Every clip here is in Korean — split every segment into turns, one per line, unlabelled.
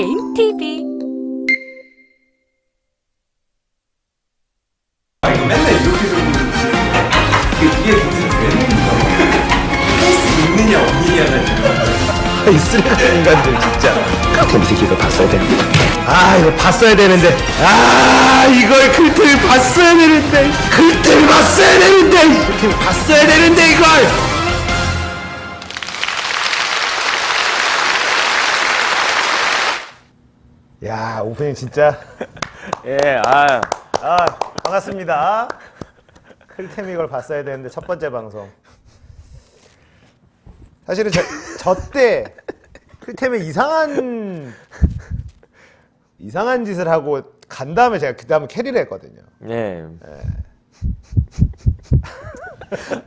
게임 TV
아니 맨날 이렇게 적는 이게 뒤에 무슨 되는 할수 있느냐 없느냐가 지금.
이 쓰레기 같은 인간들 진짜. 클템 새끼가 봤어야 되는데. 아 이거 봤어야 되는데. 아 이걸 클템 봤어야 되는데. 클템 봤어야 되는데. 클템 봤어야 되는데 이걸 야 오프닝 진짜
예, 아,
아 반갑습니다 클템 이걸 봤어야 되는데 첫 번째 방송 사실은 저때 클템에 이상한 이상한 짓을 하고 간 다음에 제가 그 다음에 캐리를 했거든요
예.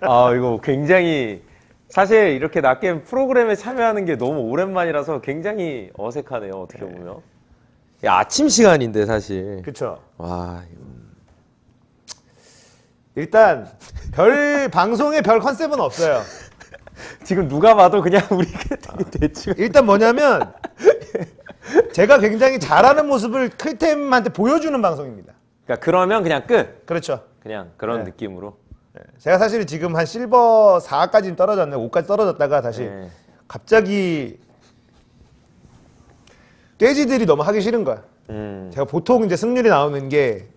아, 이거 굉장히 사실 이렇게 낮게임 프로그램에 참여하는 게 너무 오랜만이라서 굉장히 어색하네요. 어떻게 보면. 야, 아침 시간인데 사실.
그쵸
와,
일단 별 방송에 별 컨셉은 없어요
지금 누가 봐도 그냥 되게 대충.
일단 뭐냐면 제가 굉장히 잘하는 모습을 클템한테 보여주는 방송입니다
그러니까 그러면 그냥 끝.
그렇죠
그냥 그런
네.
느낌으로.
제가 사실 지금 한 실버 4까지 떨어졌는데 5까지 떨어졌다가 다시
네.
갑자기 돼지들이 너무 하기 싫은 거야.
음.
제가 보통 이제 승률이 나오는 게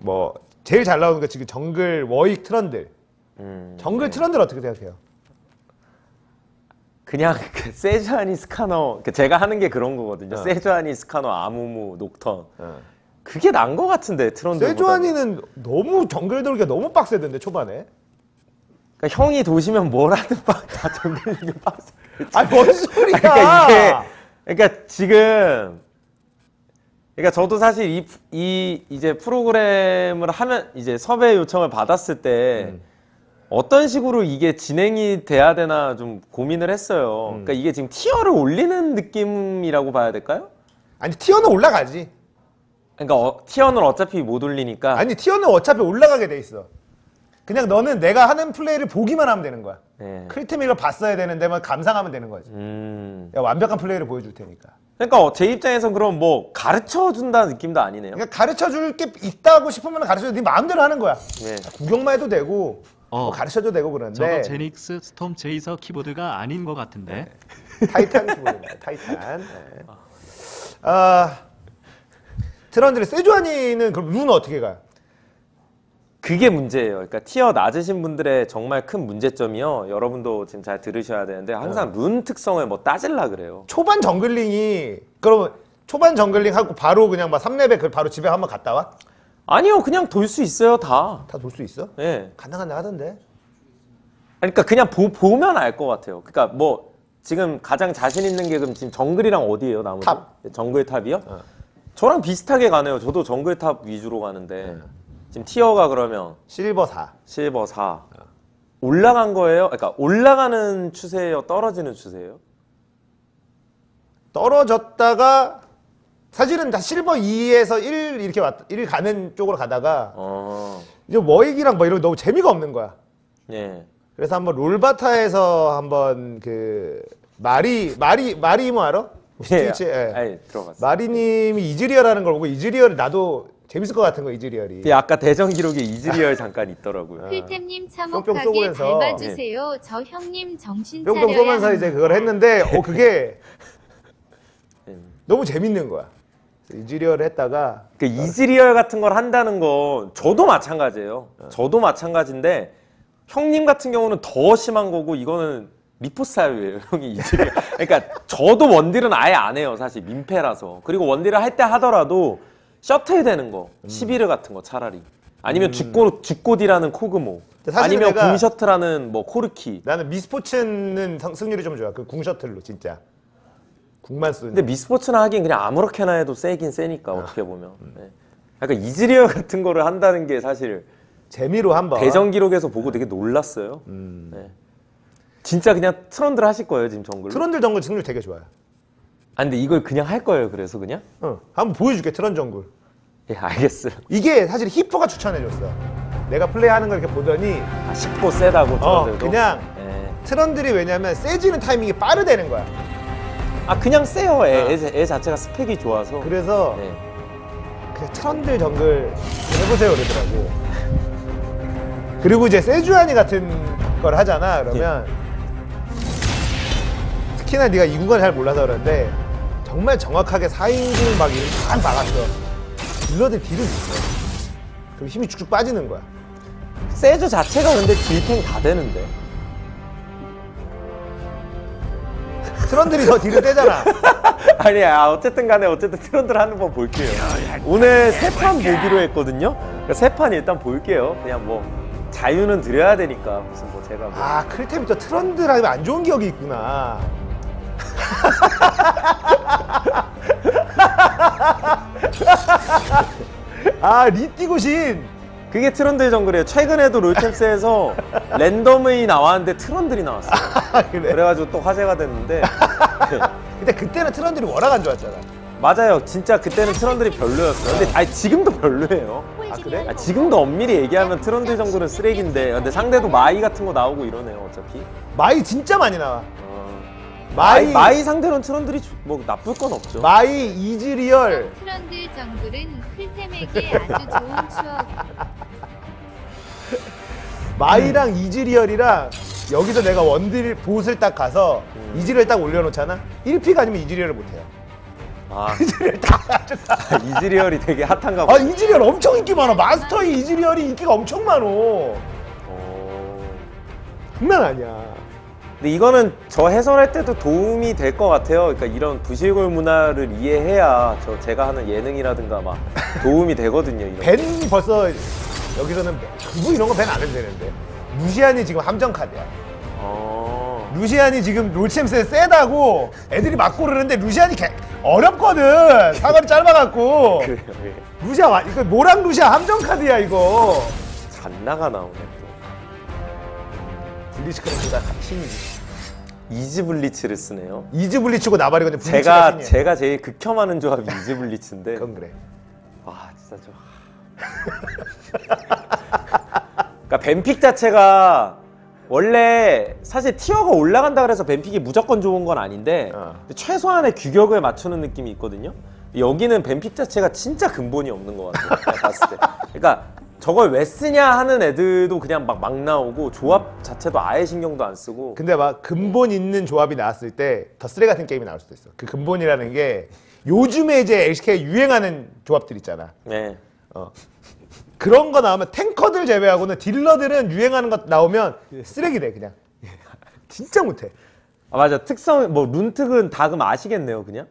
뭐 제일 잘 나오는 게 지금 정글 워윅 트런들.
음.
정글 트런들 어떻게 생각해요?
그냥 그 세주아니 스카너 그 제가 하는 게 그런 거거든요.
어.
세주아니 스카너 아무무 녹턴
어.
그게 난 거 같은데 트런들.
세주아니는 너무 정글 돌기가 너무 빡세던데 초반에.
그러니까 형이 도시면 뭘 하든 막다 정글링이 빡세.
아뭔 소리야?
그러니까 이게 그러니까 지금 그러니까 저도 사실 이, 이 이제 프로그램을 하면 이제 섭외 요청을 받았을 때
음.
어떤 식으로 이게 진행이 돼야 되나 좀 고민을 했어요.
음.
그러니까 이게 지금 티어를 올리는 느낌이라고 봐야 될까요?
아니 티어는 올라가지.
그러니까 어, 티어는 어차피 못 올리니까
아니 티어는 어차피 올라가게 돼 있어. 그냥 너는 내가 하는 플레이를 보기만 하면 되는 거야.
네.
클템이를 봤어야 되는데만 감상하면 되는 거지.
음.
야, 완벽한 플레이를 보여줄 테니까.
그러니까 어, 제 입장에선 그럼 뭐 가르쳐 준다는 느낌도 아니네요.
그러니까 가르쳐 줄 게 있다고 싶으면 가르쳐 줘. 네 마음대로 하는 거야.
네.
구경만 해도 되고
어.
뭐 가르쳐도 되고 그런데
저거 제닉스 스톰 제이서 키보드가 아닌 것 같은데.
타이탄 키보드입니다. 타이탄. 네. 아 트런들의 세주아니는 그럼 rune은 어떻게 가요?
그게 문제예요. 그러니까 tier 낮으신 분들의 정말 큰 문제점이요. 여러분도 지금 잘 들으셔야 되는데 항상
네.
룬 특성을 뭐 따질라 그래요.
초반 jungling이 그러면 초반 jungling 하고 바로 그냥 막 3레벨 그 바로 집에 한번 갔다 와?
아니요, 그냥 돌 수 있어요, 다.
다 돌 수 있어?
예.
가능한다 하던데.
그러니까 그냥 보, 보면 알 것 같아요. 그러니까 뭐 지금 가장 자신 있는 게 그럼 지금 정글이랑 어디예요, 나머지?
Top.
정글 top이요?
어.
저랑 비슷하게 가네요. 저도 정글 top 위주로 가는데
네.
지금 tier가 그러면
실버 4.
실버 4 올라간 거예요? 그러니까 올라가는 추세예요? 떨어지는 추세예요?
떨어졌다가 사실은 다 실버 2에서 1 이렇게 왔, 1 가는 쪽으로 가다가
어,
이제 워윅이랑 뭐 이런 거 너무 재미가 없는 거야.
예.
그래서 한번 롤바타에서 한번 그 마리 마리 마리 뭐 알아? 스위치, 예.
아니, 들어봤어.
마리님이 이즈리얼하는 걸 보고 이즈리얼이 나도 재밌을 것 같은 거 이즈리얼이.
예, 아까 대전 기록에 이즈리얼 잠깐 있더라고요.
필템님
뿅뿅
참혹하게
쏘면서.
닮아주세요. 저 형님 정신
뿅뿅
차려야
쏘면서 이제 그걸 했는데 어 그게
예.
너무 재밌는 거야. 그래서 이즈리얼을 했다가
그 이즈리얼 같은 걸 한다는 건 저도 마찬가지예요. 저도 마찬가지인데 형님 같은 경우는 더 심한 거고 이거는 리포스타일이에요, 형이 이즈리얼. 그러니까 저도 원딜은 아예 안 해요, 사실 민폐라서. 그리고 원딜을 할 때 하더라도 셔틀 되는 거,
음.
시비르 같은 거 차라리. 아니면 죽고 죽고 딜하는 코그모. 아니면
내가-
궁셔틀하는 뭐 코르키.
나는 미스포츈은 성- 승률이 좀 좋아. 그 궁셔틀로 진짜. 궁만 쓰는.
근데 미스포츈이나 하긴 그냥 아무렇게나 해도 세긴 세니까
아.
어떻게 보면.
음.
네. 그러니까 이즈리얼 같은 거를 한다는 게 사실
재미로 한번.
대전 기록에서 보고 되게 놀랐어요.
음.
네. 진짜 그냥 트런들 하실 거예요 지금 정글로?
트런들 정글 승률 되게 좋아요.
아 근데 이걸 그냥 할 거예요 그래서 그냥?
어, 한번 보여줄게 트런 정글.
예 알겠어요.
이게 사실 히퍼가 추천해줬어. 내가 플레이하는 걸 이렇게 보더니
아, 쉽고 세다고
어
트런들도.
그냥
예.
트런들이 왜냐면 세지는 타이밍이 빠르다는 거야.
아 그냥 세요. 애, 애, 애 자체가 스펙이 좋아서.
그래서
네.
그냥 트런들 정글 해보세요 그러더라고. 그리고 이제 세주아니 같은 걸 하잖아. 그러면 특히나 네가 이 구간 잘 몰라서 그런데 정말 정확하게 4인궁 막 이런 다 막았어. 딜러들 딜을 있어. 그럼 힘이 쭉쭉 빠지는 거야.
세주 자체가 근데 딜탱 다 되는데.
트런들이 더 딜을 떼잖아.
아니야 어쨌든 간에 어쨌든 트런들 하는 번 볼게요 오늘 세 판 보기로 했거든요 세판 일단 볼게요 그냥 뭐 자유는 드려야 되니까 무슨 뭐 제가 뭐
아 클템이 또 트런들 하면 안 좋은 기억이 있구나. 아 리띠고신.
그게 트런들 정글이에요. 최근에도 롤챔스에서 랜덤이 나왔는데 트런들이 나왔어요.
아, 그래.
그래가지고 또 화제가 됐는데.
근데 그때는 트런들이 워낙 안 좋았잖아.
맞아요. 진짜 그때는 트런들이 별로였어요. 근데 아니 지금도 별로예요.
아 그래?
아, 지금도 엄밀히 얘기하면 트런들 정글은 쓰레기인데. 근데 상대도 마이 같은 거 나오고 이러네요 어차피.
마이 진짜 많이 나와.
어,
마이
마이, 마이 상대로는 트런들이 주- 뭐 나쁠 건 없죠
마이 이즈리얼
트런들 정글은 클템에게 아주 좋은 추억.
마이랑 이즈리얼이랑 여기서 내가 원딜 보스를 딱 가서
음.
이즈리얼 딱 올려놓잖아. 1피가 아니면 이즈리얼을 못해요.
아
이즈리얼 다 가져가.
이즈리얼이 되게 핫한가
아
보네
이즈리얼 엄청 인기 많아. 마스터의 이즈리얼이 인기가 엄청 많어.
어...
장난 아니야.
근데 이거는 저 해설할 때도 도움이 될 것 같아요. 그러니까 이런 부실골 문화를 이해해야 저 제가 하는 예능이라든가 막 도움이 되거든요. 이런.
Ban이 벌써 여기서는 그브 이런 거 ban 안 해도 되는데 루시안이 지금 함정 카드야.
어...
루시안이 지금 롤챔스에 세다고 애들이 막 고르는데 루시안이 개- 어렵거든. 사거리 짧아갖고.
그래요. 예.
루시안 와- 이거 모랑 루시안 함정 카드야 이거.
잔나가 나오네 또.
블리츠크랭크가 신이지.
이즈 블리츠를 쓰네요.
이즈 블리츠고 나발이거든. 블리츠가
제가. 제가 제일 극혐하는 조합이 이즈 블리츠인데.
그건 그래.
아 진짜 좀. 그러니까 뱀픽 자체가 원래 사실 티어가 올라간다 그래서 뱀픽이 무조건 좋은 건 아닌데
어.
최소한의 규격을 맞추는 느낌이 있거든요. 여기는 뱀픽 자체가 진짜 근본이 없는 것 같아요. 봤을 때. 그러니까 저걸 왜 쓰냐 하는 애들도 그냥 막, 막 나오고 조합 자체도 아예 신경도 안 쓰고
근데 막 근본 있는 조합이 나왔을 때 더 쓰레 같은 게임이 나올 수도 있어. 그 근본이라는 게 요즘에 이제 LCK 유행하는 조합들 있잖아.
네.
어. 그런 거 나오면 탱커들 제외하고는 딜러들은 유행하는 거 나오면 쓰레기래 그냥. 진짜 못해.
아 맞아 특성 뭐 룬특은 다 그럼 아시겠네요 그냥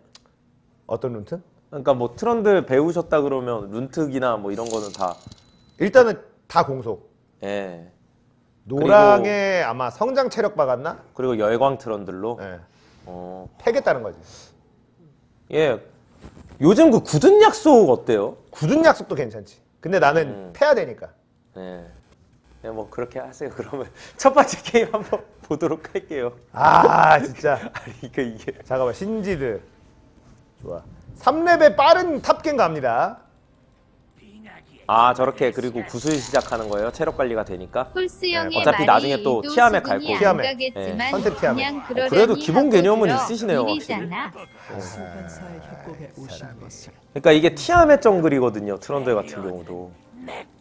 어떤 룬트?
그러니까 뭐 트런들 배우셨다 그러면 룬특이나 뭐 이런 거는 다
일단은 다 공속.
예.
노랑에 아마 성장 체력 박았나?
그리고 열광 트런들로
예.
어.
패겠다는 거지.
예. 요즘 그 굳은 약속 어때요?
굳은 약속도 괜찮지. 근데 나는
음.
패야 되니까.
예. 네, 뭐 그렇게 하세요. 그러면 첫 번째 게임 한번 보도록 할게요.
아 진짜.
아니 이거 이게
잠깐만 신지드. 좋아. 3렙의 빠른 탑갱 갑니다.
아 저렇게 그리고 구슬 시작하는 거예요. 체력 관리가 되니까.
네,
어차피 나중에 또 티아멧 갈 거고.
가겠지만
네, 선택 티아멧.
그냥
어,
그래도 기본 개념은. 있으시네요, 확실히.
일이잖아.
그러니까 이게 티아멧 정글이거든요. 트런들 같은 경우도.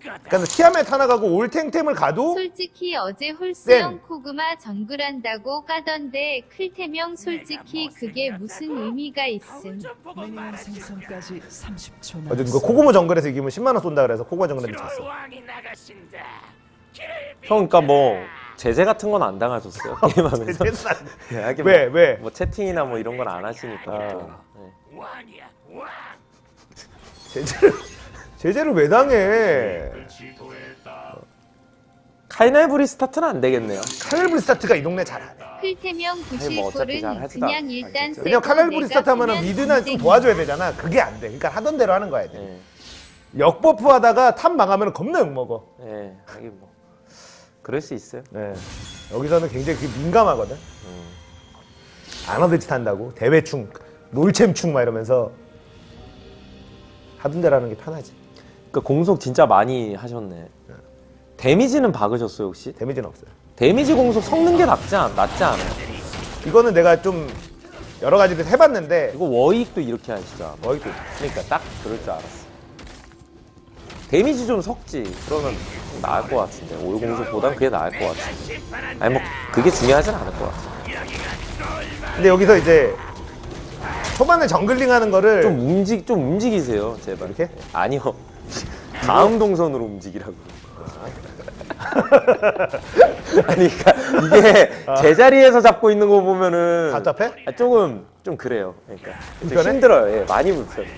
그러니까 티아멧 하나 가고 올탱템을 가도
솔직히 어제 홀스형
쌤.
코그마 정글한다고 까던데 클테명 솔직히 그게 무슨 의미가 있음.
미니언 생성까지 30초
어제 누가 코고모 정글에서 이기면 10만 원 쏜다 그래서 코고모 정글한테 졌어.
형 그러니까 뭐 제재 같은 건 안 당하셨어요? 게임하면서. 예, 하긴
왜
뭐,
왜?
뭐 채팅이나 뭐 이런 건 안 하시니까.
아.
네.
제재를 제재를 왜 당해?
카이나이브리 스타트는 안 되겠네요.
칼날브리 스타트가 이 동네 잘안 해.
클테명
아니, 뭐 어차피 잘
구실골은
하지도
그냥
않-
일단. 세고
왜냐면 칼날브리 스타트 하면은 mid나 좀 도와줘야 되잖아. 그게 안 돼. 그러니까 하던 대로 하는 거야. 돼.
예.
역buff 하다가 top 망하면 겁나 욕먹어.
예. 하긴 뭐 그럴 수 있어요.
네. 여기서는 굉장히 그게 민감하거든. 안 하듯이 탄다고 대회충, 롤챔충 막 이러면서 하던 대로 하는 게 편하지.
그 공속 진짜 많이 하셨네. 데미지는 박으셨어요 혹시?
데미지는 없어요.
데미지 공속 섞는 게 낫지 않 낫지 않아요?
이거는 내가 좀 여러 가지를 해봤는데
이거 워익도 이렇게 하시죠. 아마.
어이구
그러니까 딱 그럴 줄 알았어. 데미지 좀 섞지. 그러면 좀 나을 것 같은데. 오유 공속보단 그게 나을 것 같은데. 아니 뭐 그게 중요하진 않을 것 같아.
근데 여기서 이제 초반에 정글링 하는 거를
좀 움직 좀 움직이세요, 제발.
이렇게?
아니요. 다음 동선으로 움직이라고. 아니, 그러니까 이게 제자리에서 잡고 있는 거 보면은
답답해?
아, 조금 좀 그래요. 그러니까 좀
불편해?
힘들어요. 예, 많이 불편해.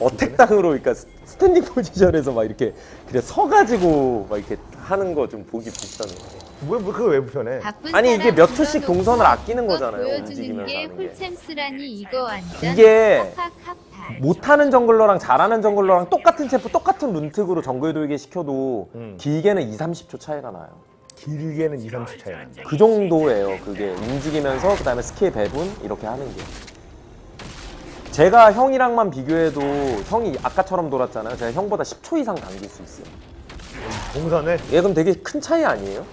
attack 땅으로 그러니까 스- standing position에서 막 이렇게 그냥 서 가지고 막 이렇게 하는 거 좀 보기 불편해.
뭐, 뭐 그거 왜 불편해?
아니, 이게 몇 초씩 동선을 아끼는 거잖아요,
보여주는
움직이면서
게
하는 게.
홀챔스라니 이거 완전
이게
카카카파.
못하는 jungler랑 잘하는 jungler랑 똑같은 champ 똑같은 rune특으로 정글 돌게 시켜도
음.
길게는 2, 30초 차이가 나요.
길게는 2, 30초 차이 난다
그 정도예요. 그게 움직이면서 그 다음에 스킬 배분 이렇게 하는 게. 제가 형이랑만 비교해도 형이 아까처럼 돌았잖아요. 제가 형보다 10초 이상 당길 수 있어요.
동선을
얘 그럼 되게 큰 차이 아니에요?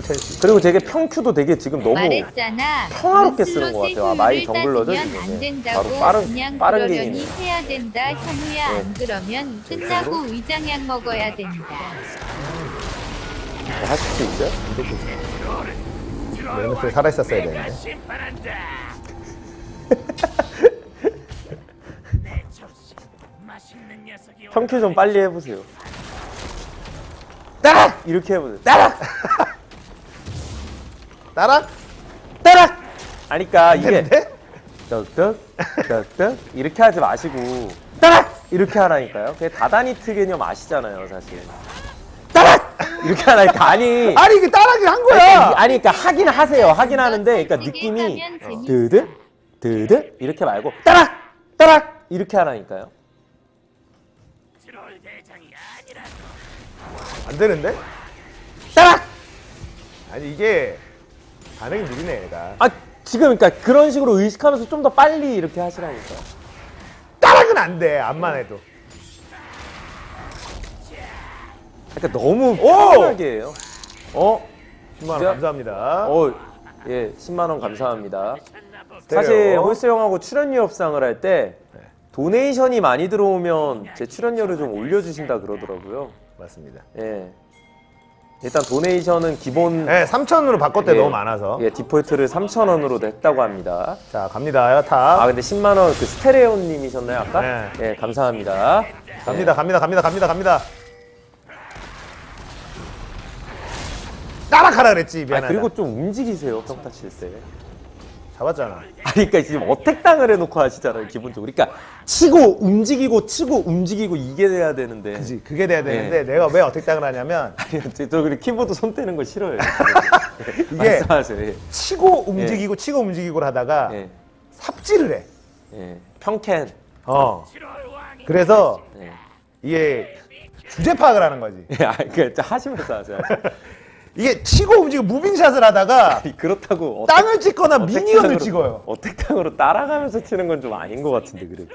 괜찮지
그리고 되게 평Q도 되게 지금 너무
말했잖아.
평화롭게 쓰는 것 같아요. 아, 마이 jungler죠, 지금.
안
네. 바로 빠른- 빠른 게임이네요.
해야 된다 현우야
네.
안 그러면 끝나고 위장약 먹어야 된다.
하실 수 있어요?
레노스 살아 있었어야 되는데
평큐 좀 빨리 해보세요. 따락! 이렇게 해보세요. 따락!
따라?
따락! 아니까 이게? 떡떡 떡떡 이렇게 하지 마시고 따락! 이렇게 하라니까요. 그게 다다니트 개념 아시잖아요, 사실. 따락! 이렇게 하라니까 아니.
아니 이게 따라긴 한
아니,
거야
아니 그러니까 하긴 하세요. 하긴 하는데 그러니까
솔직히
느낌이. 드드 드드 이렇게 말고 따락! 따락! 이렇게 하라니까요.
안 되는데?
따락!
아니 이게 반응이 느리네 얘가
아 지금 그러니까 그런 식으로 의식하면서 좀 더 빨리 이렇게 하시라니까요.
따락은 안돼 암만 해도
그러니까 너무
오!
편하게 해요. 어?
10만 원
진짜?
감사합니다
어, 예, 10만 원 감사합니다.
스테레오.
사실 홀스 형하고 출연료 협상을 할 때 donation이 많이 들어오면 제 출연료를 좀 올려주신다 그러더라고요.
맞습니다
예. 일단 donation은 기본
네 3천으로 바꿨대
예,
너무 많아서
예, 디폴트를 3,000원으로 했다고 합니다.
자 갑니다
top아 근데 10만 원 그 스테레오 님이셨나요 아까?
네.
예, 감사합니다.
갑니다 갑니다 갑니다 갑니다 갑니다 따락하라 그랬지
아
미안하다
그리고 좀 움직이세요 평타 칠 때.
잡았잖아
아니 그러니까 지금 어택당을 해놓고 하시잖아요 기본적으로. 그러니까 치고 움직이고 치고 움직이고 이게 돼야 되는데.
그지 그게 돼야 되는데
네.
내가 왜 어택당을 하냐면
저, 저 그래 키보드 손 떼는 거 싫어요.
이게
말씀하세요. 예.
치고 움직이고 치고 움직이고를 하다가
예.
삽질을 해
예. 평캔.
어. 그래서
예.
이게 주제 파악을 하는 거지
예, 아, 그 하시면서 하세요.
이게 치고 움직이고 moving shot을 하다가
그렇다고 attack-
땅을 찍거나 minion을
attack땅으로-
찍어요
attack땅으로 따라가면서 치는 건 좀 아닌 것 같은데 그래도.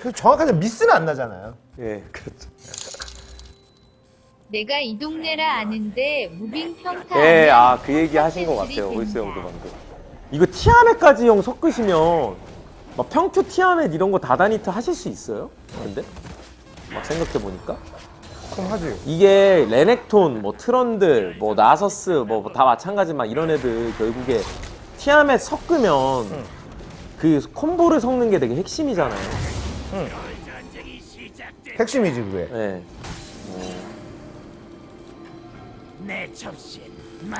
그래서 정확하게 미스는 안 나잖아요
예, 그렇죠.
내가 이 동네라 아는데 moving 평타.
예,
하면
아 그 얘기 하신 것 같아요.
된다.
형도 방금. 이거 티아멧까지 형 섞으시면 막 평큐 티아멧 이런 거 다다니트 하실 수 있어요? 근데 막 생각해 보니까
하지
이게 레넥톤, 뭐 트런들, 뭐 나서스, 뭐 다 마찬가지 막 이런 애들 결국에 티아멧 섞으면 그 콤보를 섞는 게 되게 핵심이잖아요.
핵심이지 그게
예.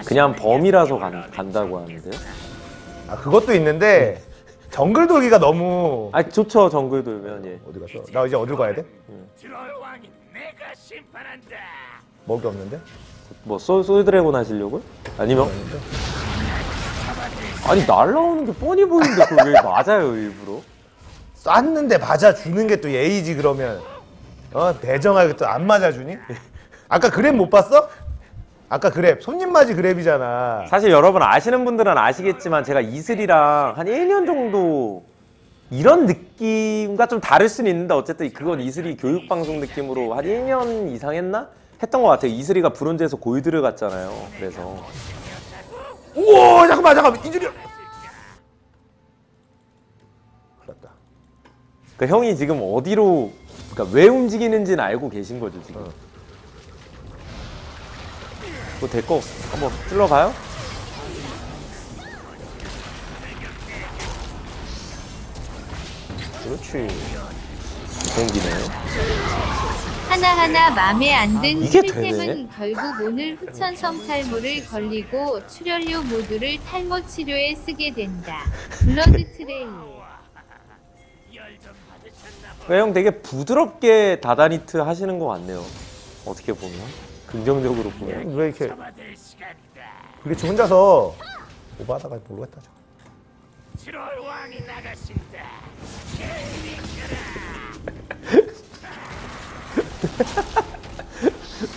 그냥 범이라서 간, 간다고 하는데요.
아 그것도 있는데 정글 돌기가 너무
아 좋죠 정글 돌면 예.
어디 갔어? 나 이제 어딜 가야 돼? 먹이 없는데?
뭐 소, 소드래곤 하시려고요? 아니면 아니 날라오는 게 뻔히 보이는데 그걸 왜 맞아요 일부러?
쐈는데 맞아 주는 게 또 예의지 그러면 어 대정하게 또 안 맞아 주니? 아까 그랩 못 봤어? 아까 그랩 손님 맞이 그랩이잖아
사실 여러분 아시는 분들은 아시겠지만 제가 이슬이랑 한 1년 정도 이런 느낌과 좀 다를 수는 있는데 어쨌든 그건 이슬이 교육방송 느낌으로 한 1년 이상 했나? 했던 것 같아요. 이슬이가 브론즈에서 골드를 갔잖아요. 그래서
우와 잠깐만 잠깐만. 큰일 났다.
그러니까 형이 지금 어디로 그러니까 왜 움직이는지는 알고 계신 거죠 지금.
어.
뭐 될거 한번 찔러봐요. 그렇지. 생기네.
하나하나 맘에 안 든
이게 되네?
결국 오늘 후천성 탈모를 걸리고 출혈류 모두를 탈모 치료에 쓰게 된다. 블러드 트레일.
그러니까 형 되게 부드럽게 다다니트 하시는 것 같네요. 어떻게 보면 긍정적으로 보면.
왜 이렇게 그게 지 혼자서 오바하다가 모르겠다 저.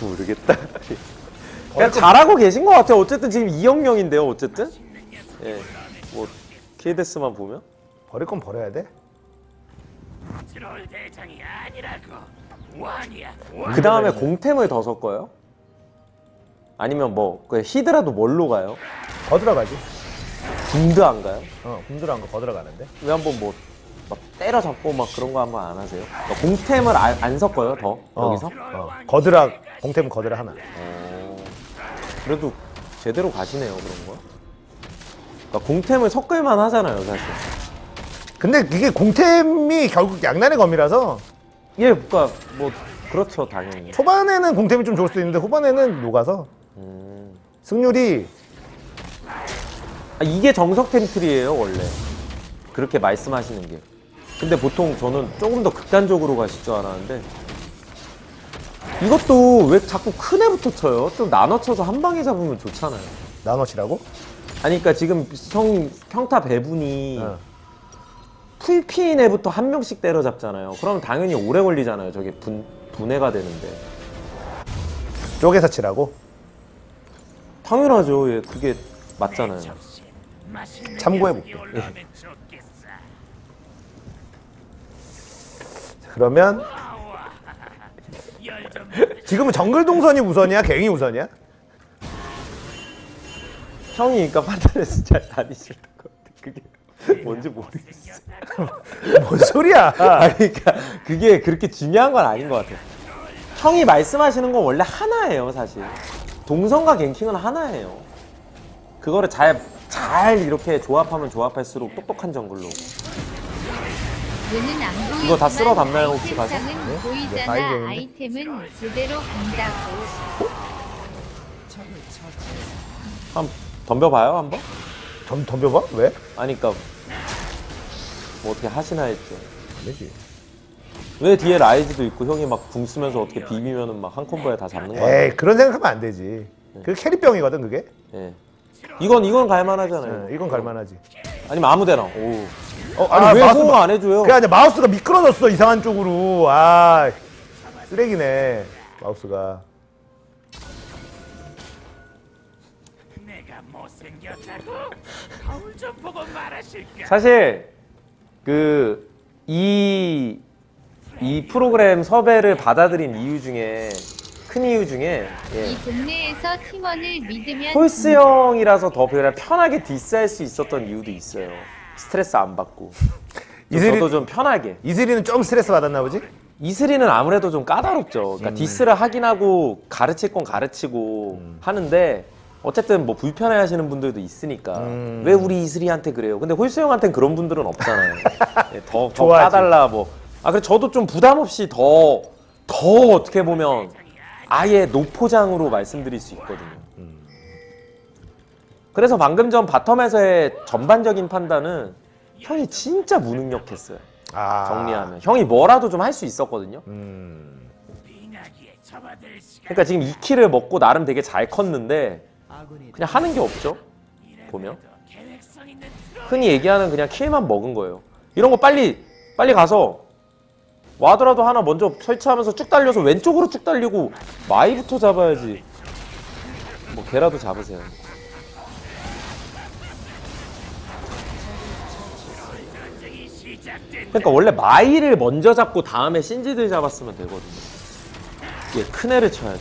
모르겠다. 그냥 잘하고 계신 것 같아요. 어쨌든 지금 이영영인데요. 어쨌든. 예. 뭐 케이데스만 보면.
버릴 건 버려야 돼.
그 다음에 공템을 더 섞어요? 아니면 뭐, 그 히드라도 뭘로 가요?
거 들어가지.
붕드 안 가요?
어, 굶들한 거거 들어가는데.
왜 한번 뭐, 막 때려잡고 막 그런 거 한번 안 하세요? 그러니까 공템을 안, 안 섞어요, 더? 여기서?
어, 거드라 공템 거드라 하나.
어, 그래도 제대로 가시네요, 그런 거. 그러니까 공템을 섞을만 하잖아요, 사실.
근데 이게 공템이 결국 양난의 검이라서
예, 그러니까 뭐, 그렇죠, 당연히.
초반에는 공템이 좀 좋을 수도 있는데 후반에는 녹아서
음.
승률이
아, 이게 정석 템틀이에요, 원래. 그렇게 말씀하시는 게. 근데 보통 저는 조금 더 극단적으로 가실 줄 알았는데. 이것도 왜 자꾸 큰 애부터 쳐요? 좀 나눠 쳐서 한 방에 잡으면 좋잖아요.
나눠치라고?
아니, 그러니까 지금 형, 평타 배분이
어.
풀피인 애부터 한 명씩 때려잡잖아요. 그러면 당연히 오래 걸리잖아요. 저게 분, 분해가 되는데.
쪼개서 치라고?
당연하죠. 예, 그게 맞잖아요.
참고해볼게. 그러면 지금은 정글 동선이 우선이야? 갱이 우선이야?
형이 그러니까 판단해서 잘 다니실 것 같아. 그게 뭔지 모르겠어.
뭔 소리야?
아니, 그러니까 그게 그렇게 중요한 건 아닌 것 같아요. 형이 말씀하시는 건 원래 하나예요, 사실. 동성과 갱킹은 하나예요. 그거를 잘, 잘 이렇게 조합하면 조합할수록 똑똑한 정글로. 이거 다 쓸어 담나요, 혹시 가서?
네,
보이잖아.
바이게임인데?
아이템은 제대로 간다고.
한번 덤벼봐요, 한번?
덤, 덤벼봐? 왜?
아니, 그니까, 뭐 어떻게 하시나 했죠.
안 되지.
왜 뒤에 라이즈도 있고 형이 막 궁 쓰면서 어떻게 비비면은 막 한 콤보에 다 잡는 거야?
에이 그런 생각하면 안 되지. 그 캐리병이거든 그게.
예. 이건, 이건 갈만하잖아요.
네, 이건 갈만하지.
아니면 아무 데나. 오.
어,
아니, 왜
마우스-
호응 안 해줘요?
아니라 마우스가 미끄러졌어 이상한 쪽으로. 아 쓰레기네 마우스가.
사실 그 이 이 프로그램 섭외를 받아들인 이유 중에 큰 이유 중에 예.
이 동네에서 팀원을 믿으면
홀스 형이라서 더 그냥 편하게 디스할 수 있었던 이유도 있어요. 스트레스 안 받고.
이슬이-
저도 좀 편하게.
이슬이는 좀 스트레스 받았나 보지?
이슬이는 아무래도 좀 까다롭죠. 그러니까
음.
디스를 하긴 하고 가르칠 건 가르치고 하는데 어쨌든 뭐 불편해 하시는 분들도 있으니까
음.
왜 우리 이슬이한테 그래요? 근데 홀수 형한테는 그런 분들은 없잖아요. 예, 더, 더
좋아하지.
까달라 뭐. 아, 그래 저도 좀 부담 없이 더, 더 어떻게 보면 아예 노포장으로 말씀드릴 수 있거든요. 그래서 방금 전 바텀에서의 전반적인 판단은 형이 진짜 무능력했어요.
아
정리하면. 형이 뭐라도 좀 할 수 있었거든요.
음.
그러니까 지금 2킬을 먹고 나름 되게 잘 컸는데 그냥 하는 게 없죠. 보면 흔히 얘기하는 그냥 킬만 먹은 거예요. 이런 거 빨리 빨리 가서 와더라도 하나 먼저 설치하면서 쭉 달려서 왼쪽으로 쭉 달리고 마이부터 잡아야지. 뭐 걔라도 잡으세요. 그러니까 원래 마이를 먼저 잡고 다음에 신지들 잡았으면 되거든요. 예, 큰 애를 쳐야죠.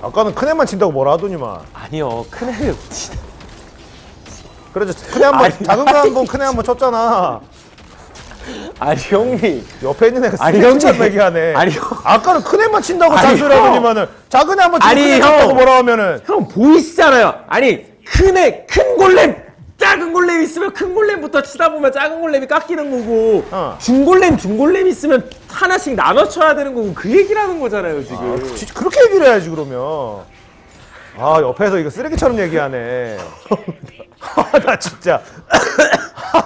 아까는 큰 애만 친다고 뭐라 하더니만.
아니요, 큰 애를 못 치다.
그래서 큰애 한 번
아니,
작은 거 한 번 큰 애 한 번 쳤잖아.
아니 형님
옆에 있는 애가
아니, 형님.
얘기 하네.
아니, 형.
아까는 큰 애만 친다고
아니, 형.
하더니만은 작은 애 한번 치고
아니,
큰 애
형.
쳤다고 뭐라 하면은
형 보이시잖아요. 아니 큰애 큰 골렘 작은 골렘 있으면 큰 골렘부터 치다 보면 작은 골렘이 깎이는 거고
어.
중 골렘 중 골렘 있으면 하나씩 나눠 쳐야 되는 거고 그 얘기라는 거잖아요 지금.
지- 그렇게 얘기를 해야지 그러면. 아 옆에서 이거 쓰레기처럼 얘기하네. 아, 나 진짜